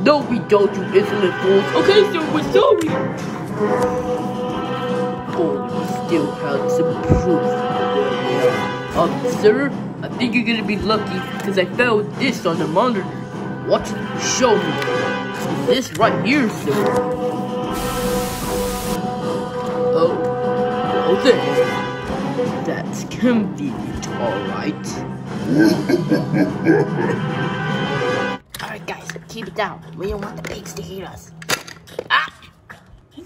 No, we don't, you insolent fools. Okay, sir, we're sorry. Oh, we still have some proof. Um, sir, I think you're gonna be lucky because I found this on the monitor. Watch show me. This right here, sir. Oh, oh there. That's convenient, alright. Keep it down. We don't want the pigs to hear us. Ah!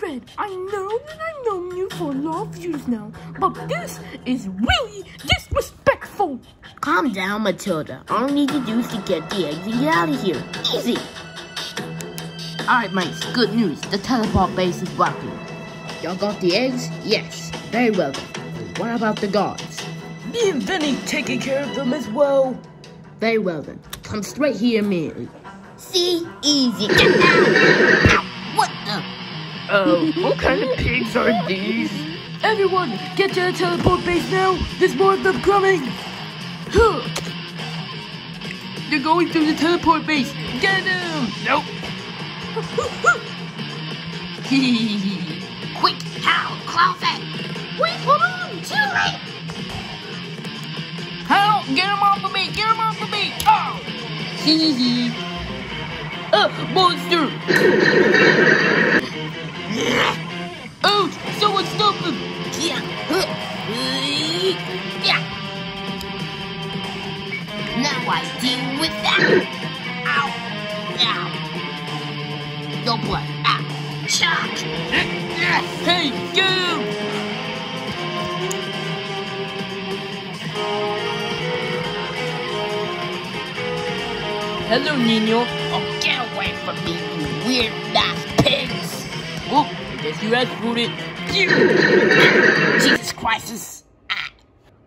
Red, I know that I've known you for a lot of years now, but this is really disrespectful. Calm down, Matilda. All we need to do is to get the eggs and get out of here. Easy. Alright, mates, good news. The teleport base is working. Y'all got the eggs? Yes. Very well then. What about the guards? Me and Vini taking care of them as well. Very well then. Come straight here immediately. See? Easy. Get out! Ow! What the? Oh, what kind of pigs are these? Everyone, get to the teleport base now. There's more of them coming. Huh. They're going through the teleport base. Get them! Nope. Quick, Hal, close it! Wait, hold on, too late! Hal, get him off of me! Get him off of me! Oh! Hee hee Uh, Oh, monster! Ouch! Oh, someone stop him! Yeah. Yeah. Now I deal with that. Ow. Ow. No blood. Ow. Shock. Hey, him! Hello, Nino. Me, you weird ass pigs. Oh, I guess you asked for it. Jesus Christ.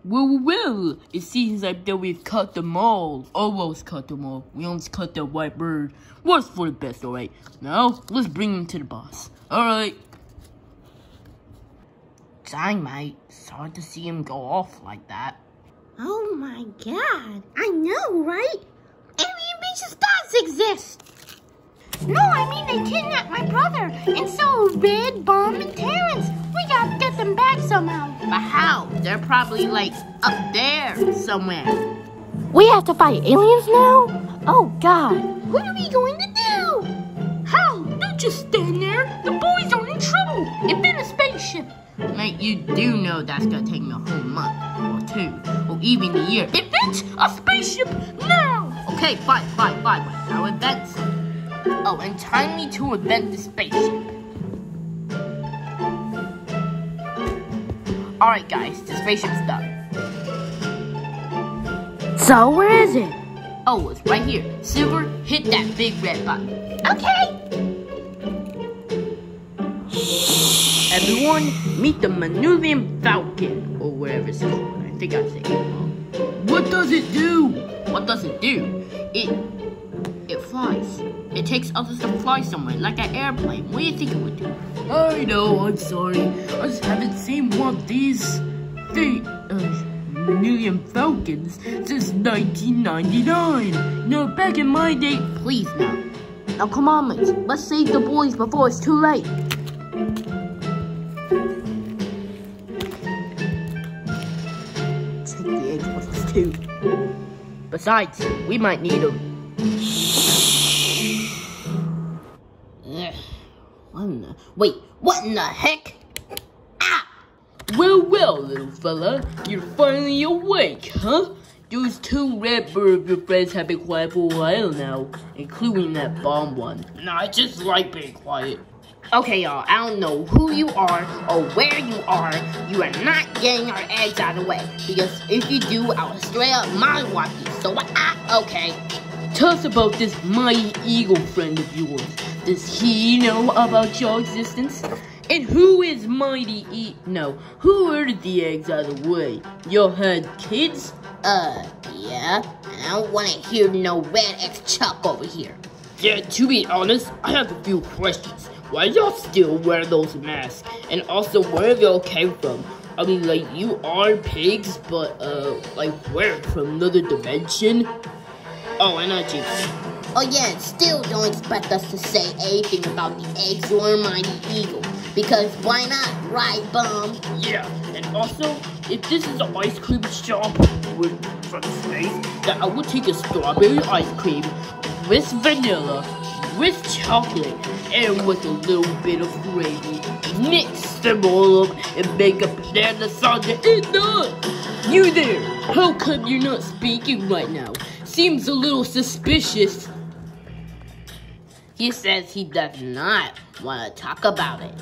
Well, well, it seems like that we've cut them all. Almost cut them all. We almost cut that white bird. What's for the best, alright? Now, let's bring him to the boss. Alright. Dang, mate. Sorry to see him go off like that. Oh my god, I know, right? Alien beaches does exist! No, I mean they kidnapped my brother, and so Red, Bomb, and Terence. We gotta get them back somehow. But how? They're probably like up there somewhere. We have to fight aliens now? Oh god. What are we going to do? How? don't just stand there. The boys are in trouble. They've been a spaceship. Mate, you do know that's gonna take me a whole month, or two, or even a year. Invent a spaceship now. Okay, fine, fine, fine, fine. Now invent Oh, and time me to invent the spaceship. Alright guys, the spaceship's done. So, where is it? Oh, it's right here. Silver, hit that big red button. Okay. Everyone, meet the Manuvian Falcon, or whatever it's called. I think I said it wrong. What does it do? What does it do? It it flies. It takes others to fly somewhere, like an airplane. What do you think it would do? I know, I'm sorry. I just haven't seen one of these thing, uh, Manuvian Falcons since 1999. No, back in my day. Please now. Now come on, mates. Let's save the boys before it's too late. Take the eggs with us too. Besides, we might need them. Wait, what in the heck? Ah! Well, well, little fella, you're finally awake, huh? Those two red bird your friends have been quiet for a while now, including that bomb one. And I just like being quiet. Okay, y'all, I don't know who you are or where you are. You are not getting our eggs out of the way. Because if you do, I'll straight up mind wipe you. So, ah, okay. Tell us about this mighty eagle friend of yours. Does he know about your existence? And who is mighty e- no, who ordered the eggs out of the way? Your head kids? Uh, yeah. And I don't want to hear no red X Chuck over here. Yeah, to be honest, I have a few questions. Why y'all still wear those masks? And also, where y'all came from? I mean, like, you are pigs, but, uh, like, where? From another dimension? Oh, and a Chief. Oh yeah, still don't expect us to say anything about the eggs or Mighty Eagle. Because why not, right, Bum? Yeah, and also, if this is an ice cream shop with from space, then I would take a strawberry ice cream with vanilla, with chocolate, and with a little bit of gravy. Mix them all up and make a banana sundae and done! You there! How come you're not speaking right now? Seems a little suspicious. He says he does not want to talk about it.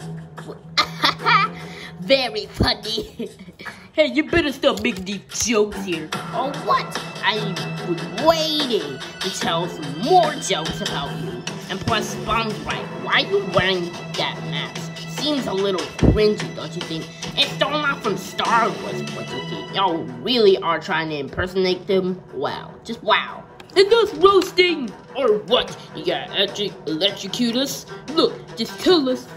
Very funny. hey, you better stop making these jokes here. Oh, what? I was waiting to tell some more jokes about you. And plus, Bum's right. Why are you wearing that mask? Seems a little cringy, don't you think? It's one from Star Wars, what you think? Y'all really are trying to impersonate them? Wow. Just wow. That's roasting! Or what? You gotta electrocute us? Look, just tell us.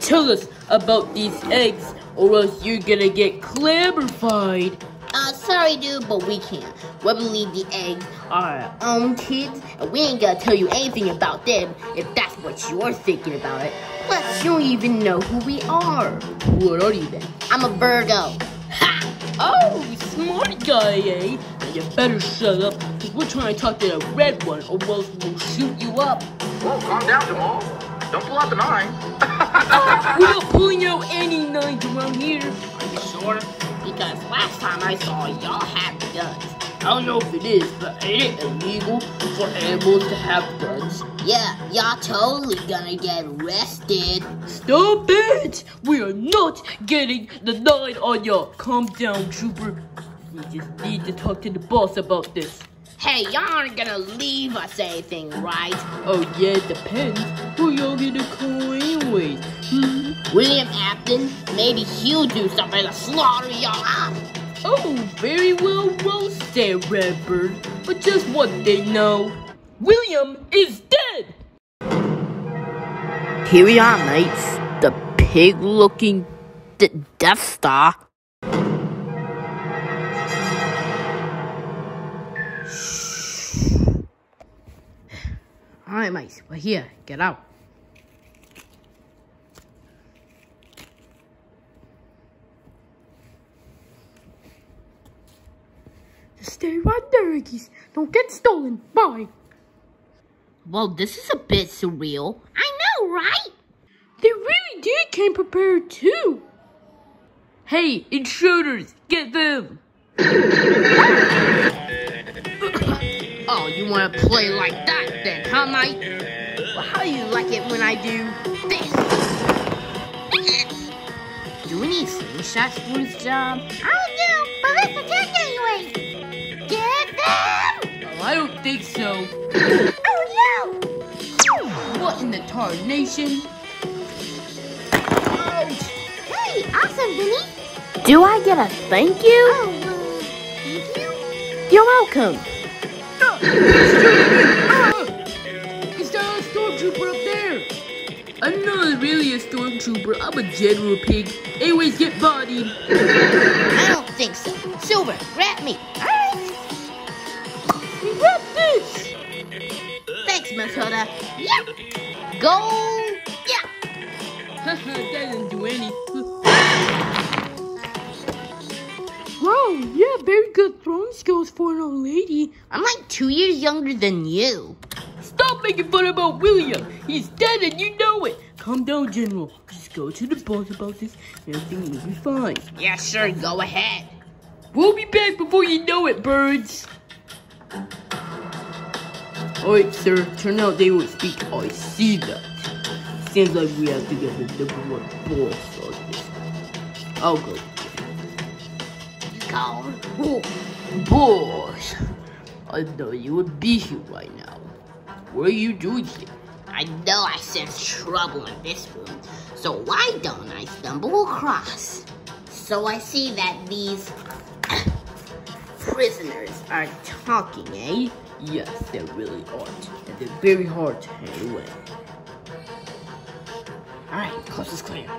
Tell us about these eggs, or else you're gonna get clarified. Uh, sorry, dude, but we can't. We believe the eggs are our own kids, and we ain't gonna tell you anything about them if that's what you're thinking about it. Plus, you don't even know who we are. What are you then? I'm a Virgo. Ha! Oh, smart guy, eh? Now you better shut up, because we're trying to talk to the red one, or else we'll shoot you up. Whoa, calm down, Jamal. Don't pull out the nine. We're not pulling out any nines around here. Are you sure? Because last time I saw y'all had guns. I don't know if it is, but ain't it illegal for animals to have guns? Yeah, y'all totally gonna get arrested. Stop it! We are not getting the nine on ya. Calm down, trooper. We just need to talk to the boss about this. Hey, y'all aren't gonna leave us anything, right? Oh yeah, it depends. Who y'all gonna call anyways? Hmm? William Afton, maybe he'll do something to slaughter y'all up. Oh, very well roasted, Redbird. But just what they know, William is dead! Here we are, mates. The pig-looking Death Star. Alright, mates, we're here. Get out. Stay right there, Iggies. Don't get stolen. Bye. Well, this is a bit surreal. I know, right? They really did came prepared too. Hey, intruders, get them! Oh, you want to play like that then, huh, mate? Well, how do you like it when I do this? do we need slingshots for this job? I don't know, but let's pretend anyway. Get them! Oh, I don't think so. Oh no! What in the tarnation? Hey, awesome, Vini. Do I get a thank you? Oh, uh, thank you. You're welcome. Not really a stormtrooper, I'm a general pig. Anyways, get bodied. I don't think so. Silver, grab me. Alright. Grab this! Thanks, Matilda. Yep. Go. Yeah. That didn't do any. Wow, yeah, very good throwing skills for an old lady. I'm like two years younger than you. Stop making fun about William. He's dead and you know it. Calm down, General. Just go to the boss about this and everything will be fine. Yeah, sure. Go ahead. We'll be back before you know it, birds. Alright, sir. Turn out they will speak. I see that. Seems like we have to get the number one boss on this. I'll go. You call. Oh, boss. I know you would be here right now. What are you doing here? I know I sense trouble in this room, so why don't I stumble across? So I see that these prisoners are talking, eh? Yes, they really aren't. And they're very hard to hang away. Alright, coast is clear.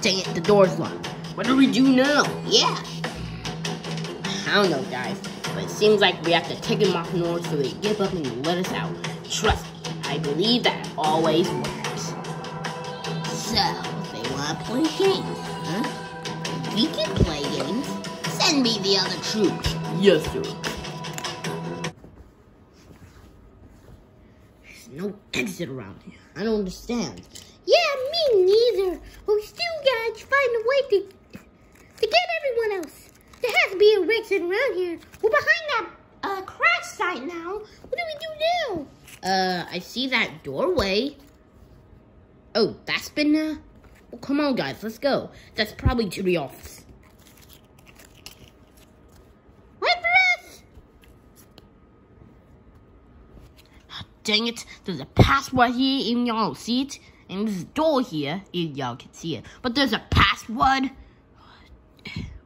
Dang it, the door's locked. What do we do now? Yeah. I don't know, guys. It seems like we have to take them off north so they give up and let us out. Trust me, I believe that always works. So, if they want to play games, huh? We can play games. Send me the other troops. Yes, sir. There's no exit around here. I don't understand. Yeah, me neither. We still gotta find a way to to get everyone else. There has to be a exit around here. We're behind that uh, crash site now. What do we do now? Uh, I see that doorway. Oh, that's been, uh... Well, come on, guys, let's go. That's probably to the office. Wait for us. Dang it, there's a password here and y'all don't see it. And there's a door here and y'all can see it. But there's a password.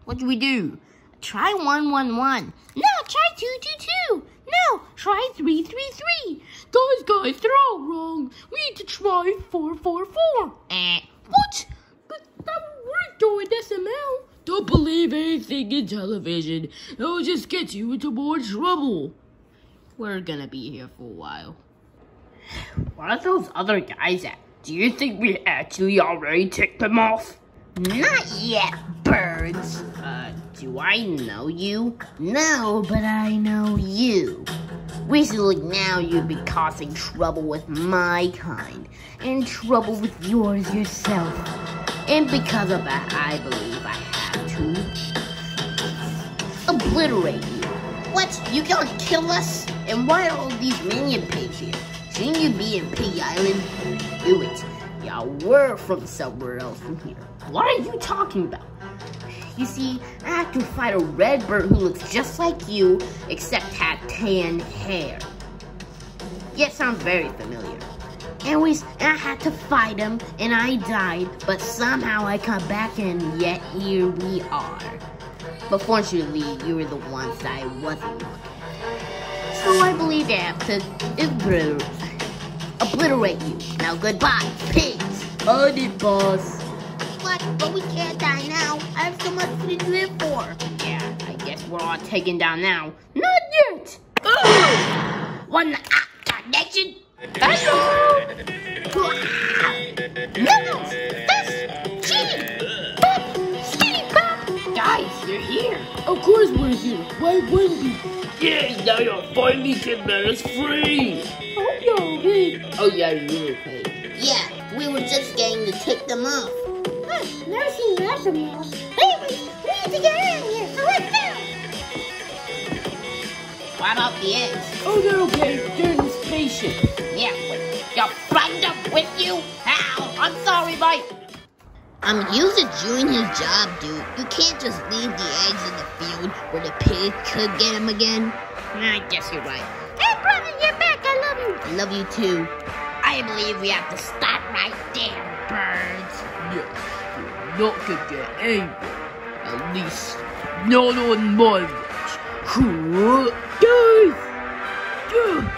What do we do? Try 111. No, try 222. No, try 333. Guys, guys, they're all wrong. We need to try 444. Eh, What? But that would work though in SML. Don't believe anything in television. It'll just get you into more trouble. we're gonna be here for a while. What are those other guys at? Do you think we actually already ticked them off? Not yet, birds. Uh, do I know you? No, but I know you. Recently now you've been causing trouble with my kind, and trouble with yours yourself. And because of that, I believe I have to obliterate you. What? You gonna kill us? And why are all these minion pigs here? Shouldn't you be in Pig Island? Do it. Y'all were from somewhere else from here. What are you talking about? You see, I to fight a red bird who looks just like you, except had tan hair. It sounds very familiar. Anyways, I had to fight him, and I died, but somehow I come back, and yet here we are. But fortunately, you were the ones that I wasn't. So I believe I have to obliterate, you. Now goodbye, pigs. On it, boss. What? But we can't die now. I have so much to live for. Yeah, I guess we're all taken down now. Not yet. Ugh! One ah, connection. Hello. No, this cheating. Bob, cheating, Bob. Guys, you're here. Of course we're here. Why wouldn't we? Yeah, now you finally can let us free. Oh, no, hey. Oh yeah, you were paid. Yeah, we were just getting to take them off. Huh, never seen that from you. Anyways, we need to get out of here. So let's go. What about the eggs? Oh, they're okay. They're in the spaceship. Yeah, wait, you brought them with you? Ow, I'm sorry, Mike. I'm um, used to doing his job, dude. You can't just leave the eggs in the field where the pig could get them again. I guess you're right. Hey, brother, you're back. I love you. I love you too. I believe we have to stop right there, birds. Yes, you're not gonna get angry. At least not on my watch. Cool, Guys! Yeah,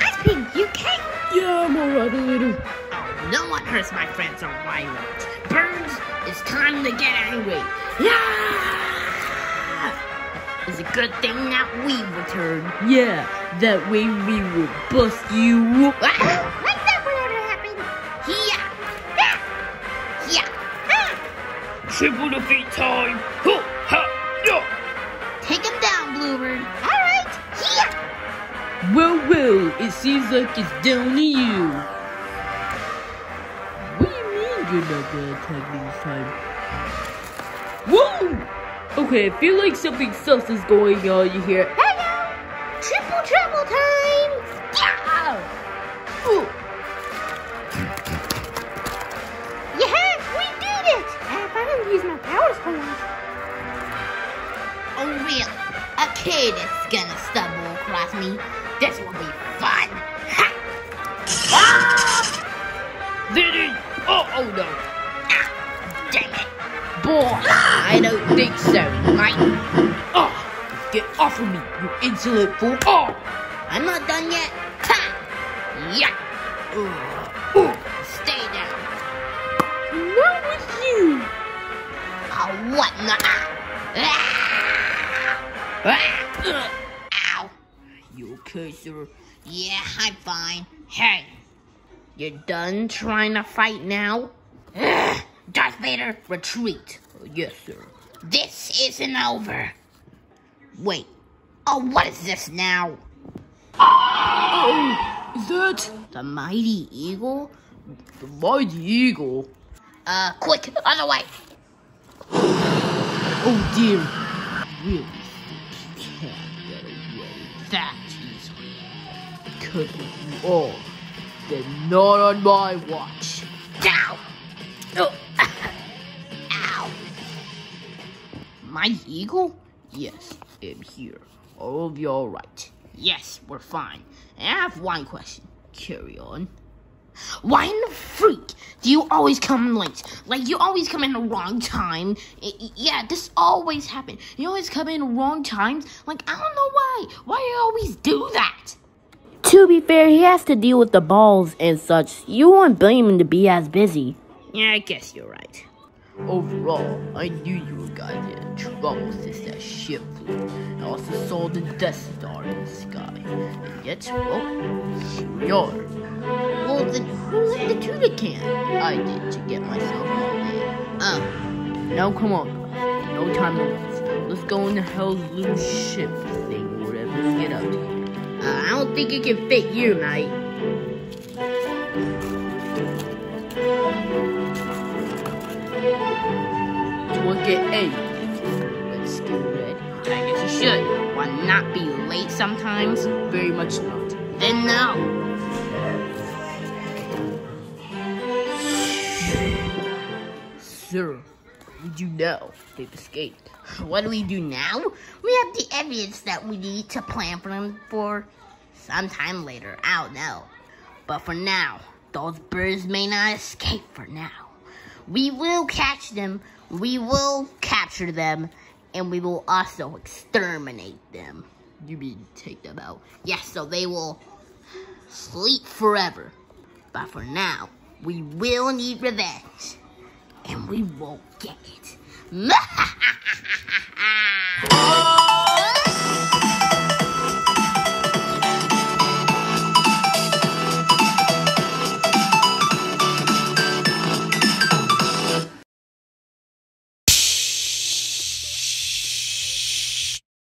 I think you okay? Yeah, I'm alright a little. Oh, no one hurts my friends on my watch. Burns, it's time to get angry. Yeah! It's a good thing that we returned. yeah, that way we will bust you. Triple defeat time. Ho, ha, yeah. Take him down, Bluebird. All right. Yeah. Well, well, it seems like it's down to you. What do you mean you're not gonna attack me this time? Whoa! Okay, I feel like something sus is going on here. Kid is gonna stumble across me. This will be fun. Ha! Ah! did? Oh, oh no. Ah! Dang it. Boy, I don't think so, mate. Oh, get off of me, you insolent fool. Oh, I'm not done yet. Ha! Yeah! Ugh. Ugh. Stay down. Not with you. Oh, what the... Ah! Ah! You okay, sir? Yeah, I'm fine. Hey, You done trying to fight now? Darth Vader, Retreat. Yes, sir. this isn't over. Wait, oh, what is this now? Oh, is that The mighty eagle? the mighty eagle? Uh, quick, other way. Oh dear. Really that easily? Because of you all. Then not on my watch. Ow! Oh. Ow! My eagle? Yes, I'm here. All of you alright? Yes, we're fine. I have one question. Carry on. Why in the freak do you always come late? Like you always come in the wrong time. I- I- yeah, this always happen. You always come in the wrong times. Like I don't know why. Why you always do that? To be fair, he has to deal with the balls and such. You blame him to be as busy. Yeah, I guess you're right. Overall, I knew you were guys in trouble since that ship flew. I also saw the Death Star in the sky. And yet, well, here we are. Well, then who lit the tuna can? I did to get myself all in. Um, now come on. No time to waste. Let's go in the hell's little ship thing, whatever, and get out of here. Uh, I don't think it can fit you, mate. Twenty-eight. Let's get ready. I guess you should. Why not be late sometimes? Very much not. Then no. Sir, we do now. They've escaped. What do we do now? We have the evidence that we need to plan for them for sometime later. I don't know. But for now, those birds may not escape for now. We will catch them, we will capture them, and we will also exterminate them. You mean take them out? Yes, so they will sleep forever. But for now, we will need revenge. And we won't get it.